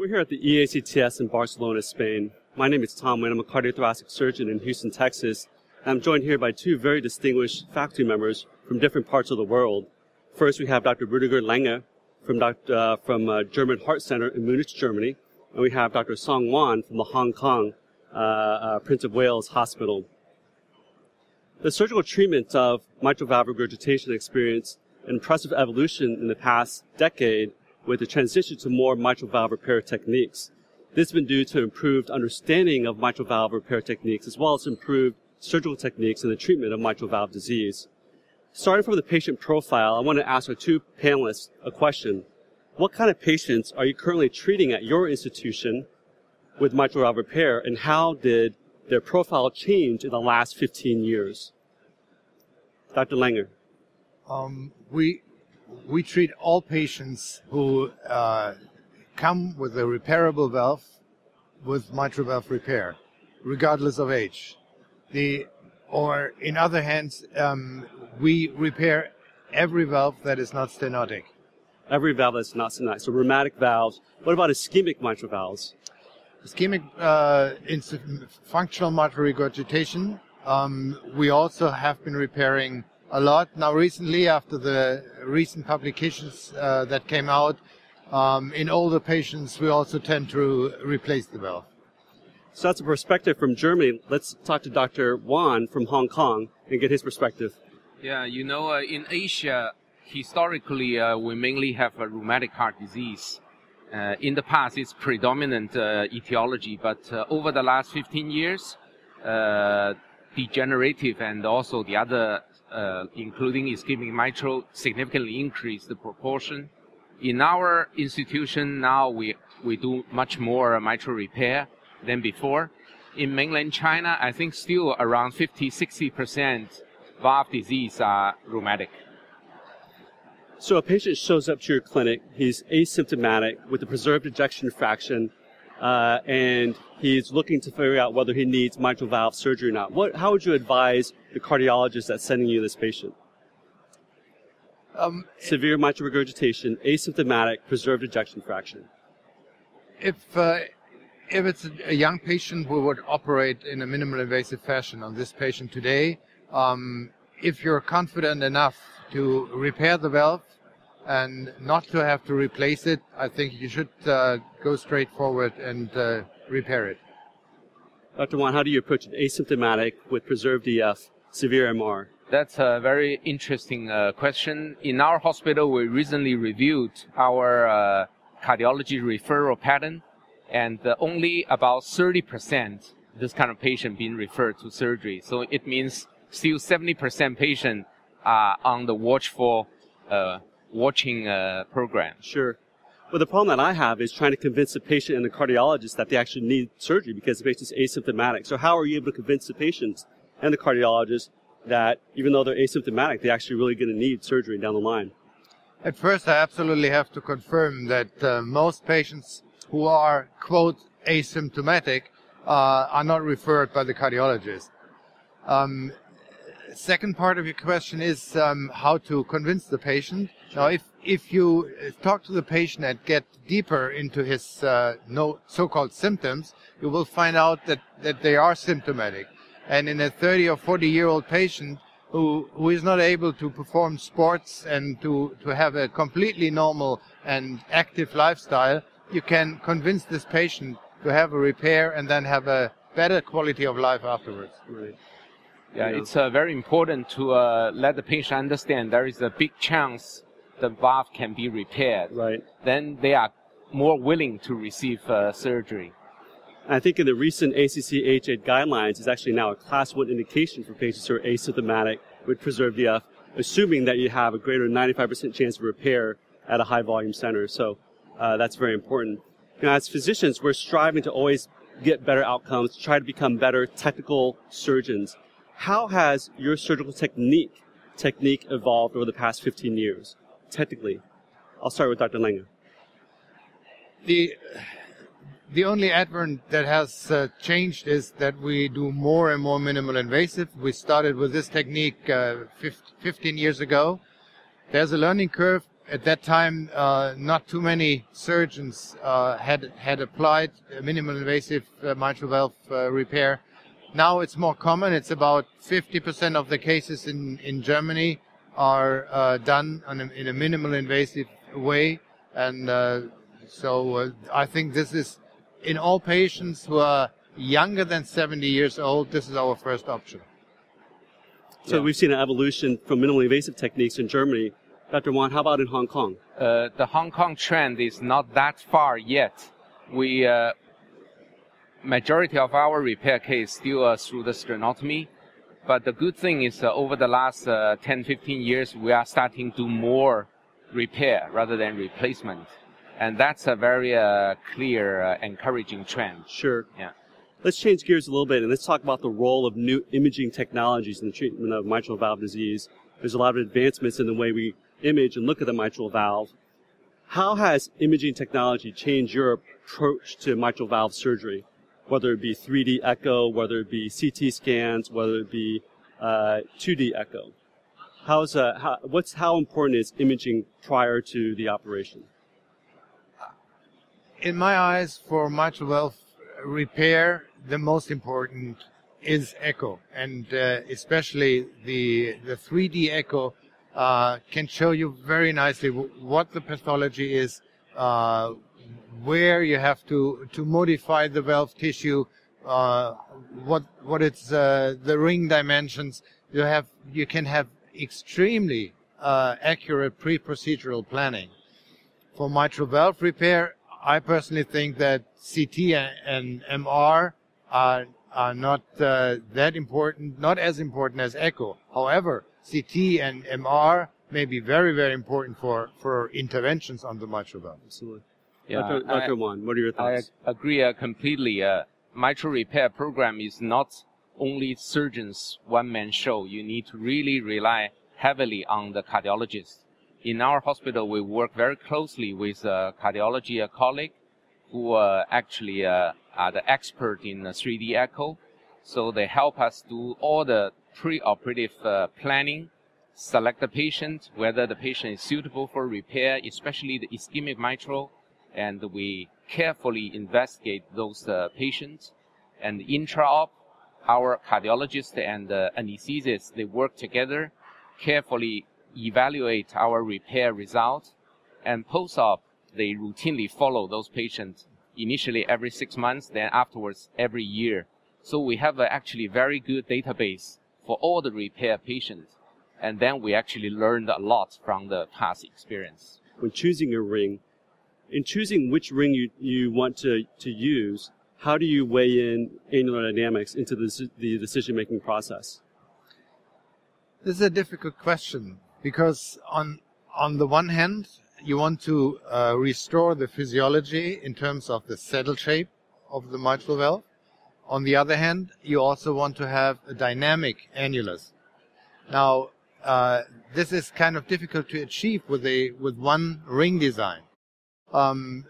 We're here at the EACTS in Barcelona, Spain. My name is Tom Nguyen. I'm a cardiothoracic surgeon in Houston, Texas. I'm joined here by two very distinguished faculty members from different parts of the world. First, we have Dr. Rudiger Lange from, Dr., uh, from uh, German Heart Center in Munich, Germany. And we have Dr. Song Wan from the Hong Kong uh, uh, Prince of Wales Hospital. The surgical treatment of mitral valve regurgitation experienced an impressive evolution in the past decade with the transition to more mitral valve repair techniques. This has been due to improved understanding of mitral valve repair techniques as well as improved surgical techniques in the treatment of mitral valve disease. Starting from the patient profile, I want to ask our two panelists a question. What kind of patients are you currently treating at your institution with mitral valve repair, and how did their profile change in the last 15 years? Dr. Lange. Um, we we treat all patients who uh, come with a repairable valve with mitral valve repair, regardless of age. The or in other hands, um, we repair every valve that is not stenotic. Every valve that's not stenotic. So rheumatic valves. What about ischemic mitral valves? Ischemic uh, functional mitral regurgitation. Um, we also have been repairing a lot now recently after the recent publications uh, that came out. Um, in older patients, we also tend to replace the valve. So that's a perspective from Germany. Let's talk to Dr. Wan from Hong Kong and get his perspective. Yeah, you know, uh, in Asia, historically, uh, we mainly have a rheumatic heart disease. Uh, in the past, it's predominant uh, etiology, but uh, over the last 15 years, uh, degenerative and also the other, Uh, including ischemic mitral, significantly increased the proportion. In our institution now, we, we do much more mitral repair than before. In mainland China, I think still around 50, 60% valve disease are rheumatic. So a patient shows up to your clinic, he's asymptomatic with a preserved ejection fraction, uh, and he's looking to figure out whether he needs mitral valve surgery or not. What, how would you advise the cardiologist that's sending you this patient? Um, Severe mitral regurgitation, asymptomatic, preserved ejection fraction. If uh, if it's a young patient, we would operate in a minimal invasive fashion on this patient today. Um, if you're confident enough to repair the valve and not to have to replace it, I think you should uh, go straight forward and uh, repair it. Dr. Wan, how do you approach an asymptomatic with preserved EF, severe MR? That's a very interesting uh, question. In our hospital, we recently reviewed our uh, cardiology referral pattern and uh, only about 30% this kind of patient being referred to surgery. So it means still 70% patient are on the watchful uh, watching uh, program. Sure. Well, the problem that I have is trying to convince the patient and the cardiologist that they actually need surgery because the patient's asymptomatic. So how are you able to convince the patients and the cardiologist that even though they're asymptomatic, they're actually really going to need surgery down the line? At first, I absolutely have to confirm that uh, most patients who are, quote, asymptomatic uh, are not referred by the cardiologist. Um, second part of your question is um, how to convince the patient. Now, if if you talk to the patient and get deeper into his uh, no, so-called symptoms, you will find out that, that they are symptomatic. And in a 30 or 40 year old patient who, who is not able to perform sports and to, to have a completely normal and active lifestyle, you can convince this patient to have a repair and then have a better quality of life afterwards. Right. Yeah, it's uh, very important to uh, let the patient understand there is a big chance the valve can be repaired. Right. Then they are more willing to receive uh, surgery. I think in the recent ACC AHA guidelines, it's actually now a class one indication for patients who are asymptomatic with preserved EF, assuming that you have a greater than 95% chance of repair at a high volume center. So uh, that's very important. You know, as physicians, we're striving to always get better outcomes, try to become better technical surgeons. How has your surgical technique technique evolved over the past 15 years, technically? I'll start with Dr. Lange. The the only advent that has uh, changed is that we do more and more minimal invasive. We started with this technique uh, 15 years ago. There's a learning curve at that time, uh, not too many surgeons uh, had had applied minimal invasive uh, mitral valve uh, repair. Now it's more common. It's about 50% of the cases in, in Germany are uh, done a, in a minimal invasive way. And uh, so I think this is in all patients who are younger than 70 years old, this is our first option. So Yeah. we've seen an evolution from minimally invasive techniques in Germany. Dr. Wan, how about in Hong Kong? Uh, the Hong Kong trend is not that far yet. We uh, majority of our repair case still uh, through the sternotomy, but the good thing is uh, over the last uh, 10, 15 years we are starting to do more repair rather than replacement, and that's a very uh, clear, uh, encouraging trend. Sure. Yeah. Let's change gears a little bit and let's talk about the role of new imaging technologies in the treatment of mitral valve disease. There's a lot of advancements in the way we image and look at the mitral valve. How has imaging technology changed your approach to mitral valve surgery? Whether it be 3D echo, whether it be CT scans, whether it be uh, 2D echo. How's uh, how, what's how important is imaging prior to the operation? in my eyes, for mitral valve repair, the most important is echo, and uh, especially the the 3D echo uh, can show you very nicely what the pathology is, uh, where you have to to modify the valve tissue, uh, what what it's uh, the ring dimensions. You have you can have extremely uh, accurate pre-procedural planning for mitral valve repair, I personally think that CT and MR are, are not uh, that important, not as important as echo. However, CT and MR may be very, very important for, for interventions on the mitral valve. Absolutely. Yeah, Dr. I- Dr. Wan, what are your thoughts? I agree uh, completely. Uh, mitral repair program is not only surgeons one man show. You need to really rely heavily on the cardiologist. In our hospital, we work very closely with a cardiology uh, colleague who uh, actually uh, are the expert in uh, 3D echo. So they help us do all the pre-operative uh, planning, select the patient, whether the patient is suitable for repair, especially the ischemic mitral, and we carefully investigate those uh, patients. And intra-op, our cardiologist and uh, anesthesiast, they work together, carefully evaluate our repair result, and post-op, they routinely follow those patients, initially every six months, then afterwards every year. So we have actually very good database for all the repair patients. And then we actually learned a lot from the past experience. when choosing a ring, in choosing which ring you, you want to, to use, how do you weigh in annular dynamics into the, the decision making process? This is a difficult question because on on the one hand, you want to uh, restore the physiology in terms of the saddle shape of the mitral valve. On the other hand, you also want to have a dynamic annulus. Now, uh, this is kind of difficult to achieve with a with one ring design. Um,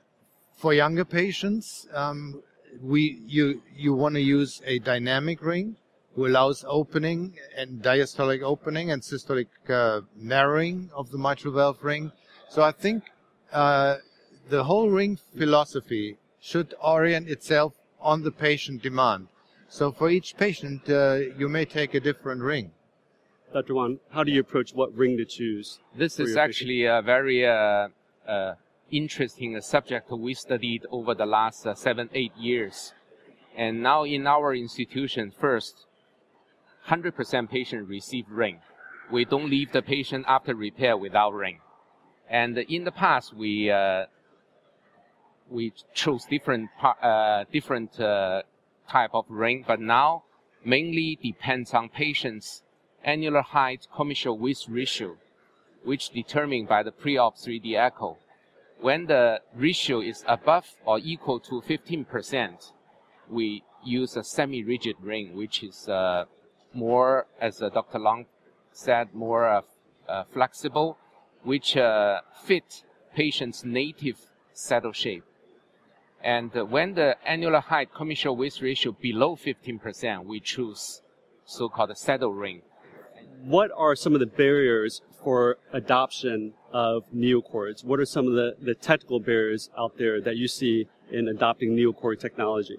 for younger patients, um, we you you want to use a dynamic ring who allows opening and diastolic opening and systolic uh, narrowing of the mitral valve ring. So I think uh, the whole ring philosophy should orient itself on the patient demand. So for each patient, uh, you may take a different ring. Dr. Wan, how do you approach what ring to choose? This is your patient? actually a very uh, uh, interesting subject we studied over the last uh, seven, eight years. And now in our institution, first, 100% patient receive ring. We don't leave the patient after repair without ring. And in the past, we uh, we chose different uh, different uh, type of ring, but now mainly depends on patient's annular height commissural width ratio, which determined by the pre-op 3D echo. When the ratio is above or equal to 15%, we use a semi-rigid ring, which is uh, more, as uh, Dr. Lange said, more uh, uh, flexible, which uh, fit patient's native saddle shape. And uh, when the annular height commissural waist ratio below 15%, we choose so-called saddle ring. What are some of the barriers for adoption of neocords? What are some of the, the technical barriers out there that you see in adopting neocord technology?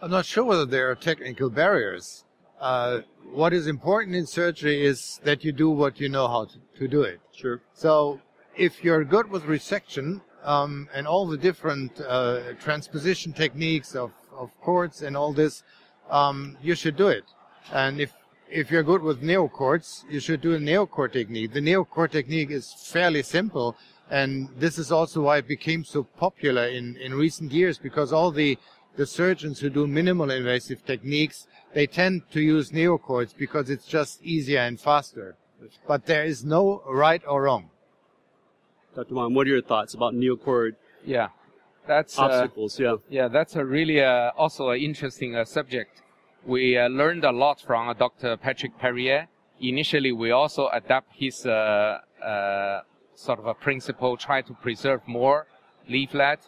I'm not sure whether there are technical barriers. Uh, what is important in surgery is that you do what you know how to, to do it. Sure. So if you're good with resection um, and all the different uh, transposition techniques of, of cords and all this, um, you should do it. And if if you're good with neocords, you should do a neocord technique. The neocord technique is fairly simple, and this is also why it became so popular in, in recent years because all the the surgeons who do minimal invasive techniques they tend to use neocords because it's just easier and faster. But there is no right or wrong. Dr. Wan, what are your thoughts about neocord Yeah, that's uh, obstacles? yeah. yeah, that's a really uh, also an interesting uh, subject. We uh, learned a lot from uh, Dr. Patrick Perrier. Initially, we also adapt his uh, uh, sort of a principle, try to preserve more leaflet.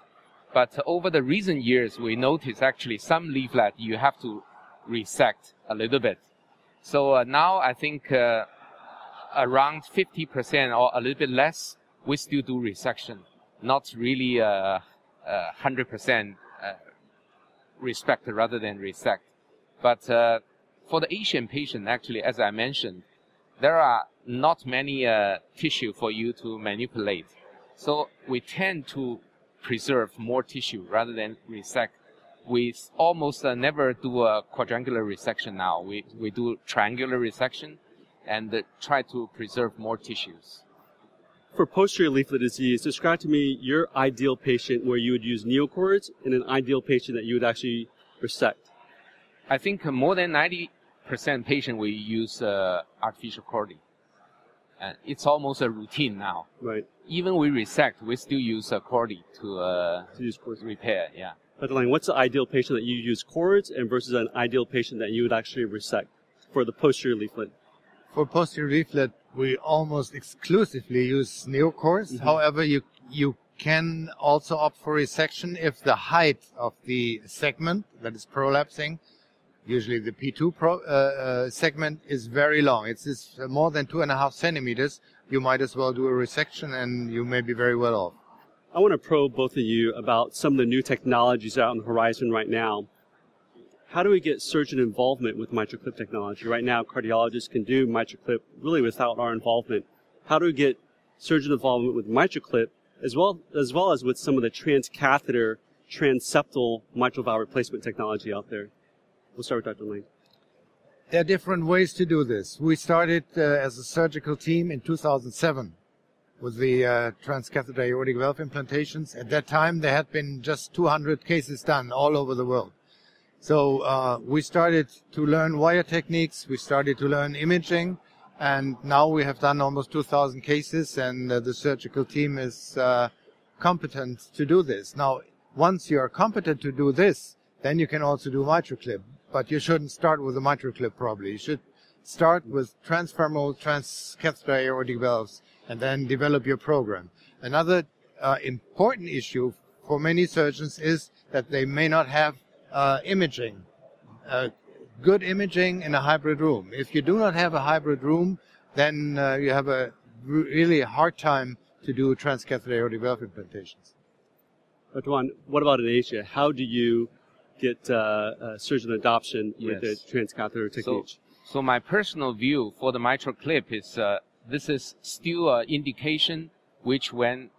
But over the recent years, we notice actually some leaflet you have to resect a little bit. So now I think around 50% or a little bit less, we still do resection, not really uh, 100% uh, respect rather than resect. But uh, for the Asian patient, actually, as I mentioned, there are not many uh, tissue for you to manipulate. So we tend to preserve more tissue rather than resect we almost uh, never do a quadrangular resection now. We, we do triangular resection and uh, try to preserve more tissues. For posterior leaflet disease, describe to me your ideal patient where you would use neocords and an ideal patient that you would actually resect. I think more than 90% patient we use uh, artificial cording. And it's almost a routine now. Right. Even we resect, we still use a cordy to, uh, to use cords. repair. Yeah. Dr. Lange, what's the ideal patient that you use cords and versus an ideal patient that you would actually resect for the posterior leaflet? For posterior leaflet, we almost exclusively use neocords. Mm-hmm. However, you you can also opt for resection if the height of the segment that is prolapsing, usually the P2 pro, uh, uh, segment, is very long. It's, it's more than two and a half centimeters. You might as well do a resection, and you may be very well off. I want to probe both of you about some of the new technologies out on the horizon right now. How do we get surgeon involvement with MitraClip technology? Right now, cardiologists can do MitraClip really without our involvement. How do we get surgeon involvement with MitraClip as well as well as with some of the transcatheter, transeptal mitral valve replacement technology out there? We'll start with Dr. Lange. There are different ways to do this. We started uh, as a surgical team in 2007 with the uh, transcatheter aortic valve implantations. At that time, there had been just 200 cases done all over the world. So uh, we started to learn wire techniques, we started to learn imaging, and now we have done almost 2,000 cases, and uh, the surgical team is uh, competent to do this. Now, once you are competent to do this, then you can also do MitraClip, but you shouldn't start with a MitraClip probably. You should start with transfemoral transcatheter aortic valves and then develop your program. Another uh, important issue for many surgeons is that they may not have uh, imaging, uh, good imaging in a hybrid room. If you do not have a hybrid room, then uh, you have a really hard time to do transcatheter aortic valve implantations. Dr. Wan, what about in Asia? How do you get uh, surgeon adoption with the transcatheter technique? So, so, my personal view for the mitral clip is uh, this is still an indication which when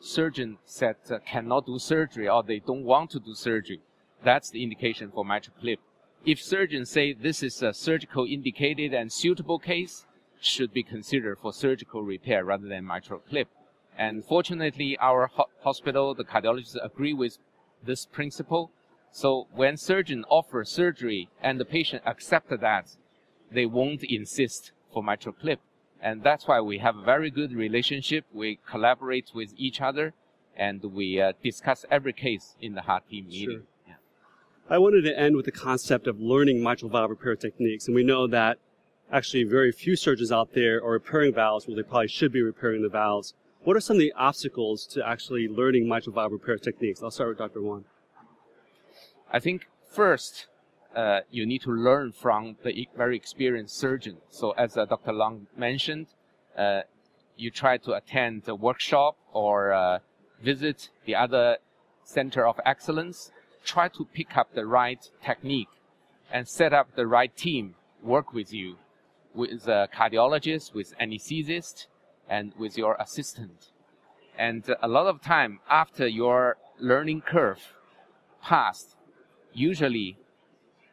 surgeon said uh, cannot do surgery or they don't want to do surgery, that's the indication for mitral clip. If surgeons say this is a surgical indicated and suitable case, should be considered for surgical repair rather than mitral clip. And fortunately, our ho- hospital, the cardiologists agree with this principle. So when surgeon offer surgery and the patient accept that, they won't insist for mitral clip. And that's why we have a very good relationship. We collaborate with each other and we uh, discuss every case in the heart team meeting. Sure. Yeah. I wanted to end with the concept of learning mitral valve repair techniques. And we know that actually very few surgeons out there are repairing valves where they probably should be repairing the valves. What are some of the obstacles to actually learning mitral valve repair techniques? I'll start with Dr. Wan. I think first, uh, you need to learn from the very experienced surgeon. So as uh, Dr. Lange mentioned, uh, you try to attend a workshop or uh, visit the other center of excellence. Try to pick up the right technique and set up the right team work with you, with a cardiologist, with anesthesist, and with your assistant. And a lot of time after your learning curve passed, usually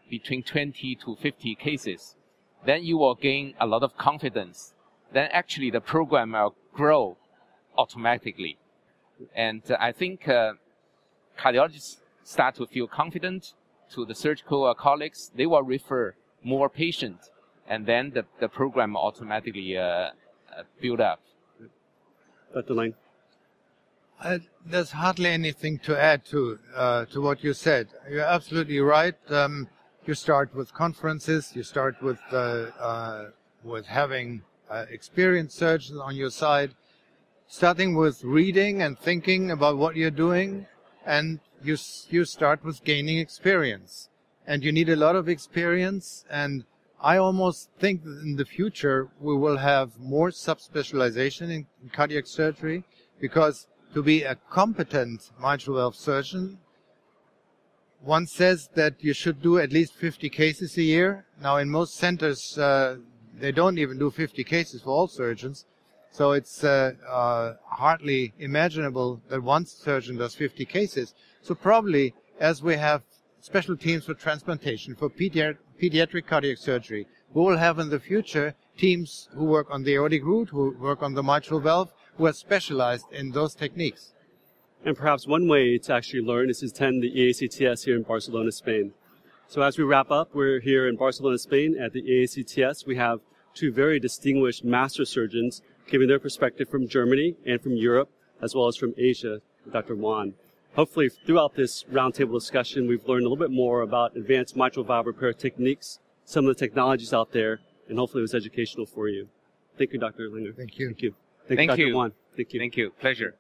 between 20 to 50 cases, then you will gain a lot of confidence. Then actually the program will grow automatically. And I think uh, cardiologists start to feel confident to the surgical colleagues. They will refer more patients, and then the, the program automatically uh, uh, build up. Dr. Lange. Uh, there's hardly anything to add to uh, to what you said. You're absolutely right. Um, you start with conferences. You start with uh, uh with having uh, experienced surgeons on your side, starting with reading and thinking about what you're doing, and you you start with gaining experience. And you need a lot of experience. And I almost think that in the future we will have more subspecialization in, in cardiac surgery because to be a competent mitral valve surgeon, one says that you should do at least 50 cases a year. Now, in most centers, uh, they don't even do 50 cases for all surgeons. So it's uh, uh, hardly imaginable that one surgeon does 50 cases. So probably as we have special teams for transplantation, for pediatric, pediatric cardiac surgery, we will have in the future teams who work on the aortic root, who work on the mitral valve, who are specialized in those techniques. And perhaps one way to actually learn is to attend the EACTS here in Barcelona, Spain. So as we wrap up, we're here in Barcelona, Spain at the EACTS. We have two very distinguished master surgeons giving their perspective from Germany and from Europe, as well as from Asia, Dr. Wan. Hopefully, throughout this roundtable discussion, we've learned a little bit more about advanced mitral valve repair techniques, some of the technologies out there, and hopefully it was educational for you. Thank you, Dr. Lange. Thank you. Thank you. Thank, you. Thank you. Thank you. Pleasure.